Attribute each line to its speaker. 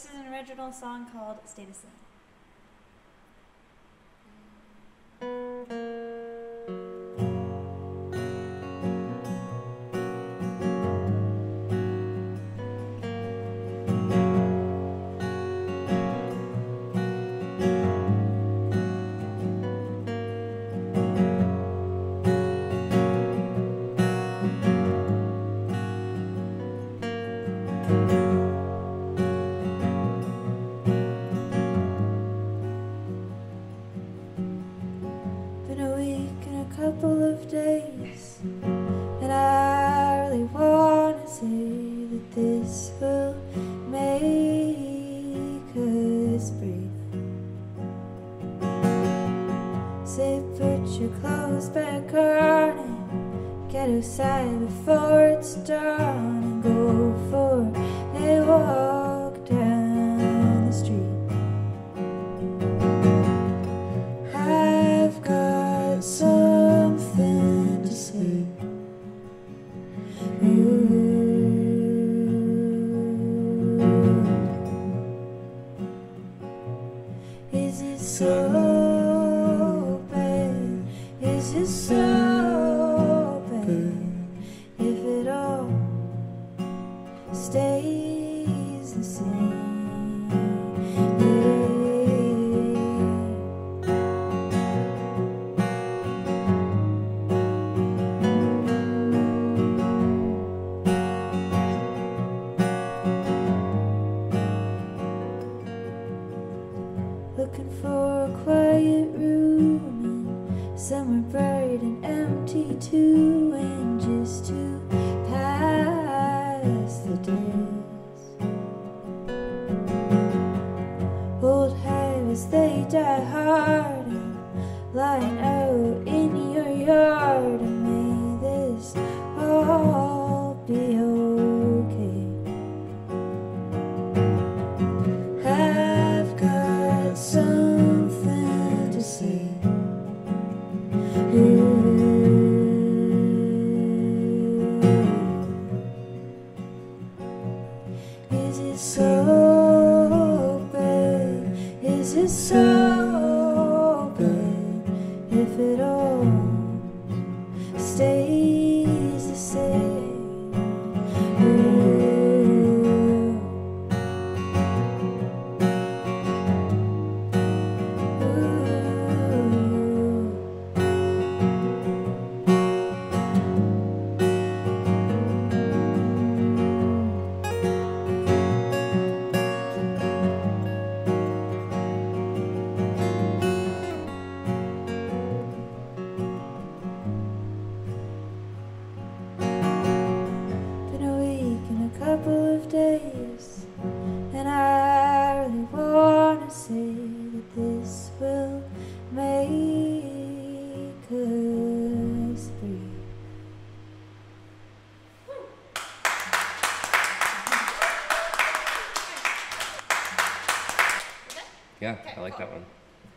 Speaker 1: This is an original song called Stay the Same. Breathe. Say, put your clothes back on and get outside before it's dawn and go for a walk Is it so bad? Is it so bad if it all stays the same? Looking for a quiet room and somewhere bright and empty too, and just to pass the days. Old habits they die hard and lying out Is it so
Speaker 2: Yeah, I like that one.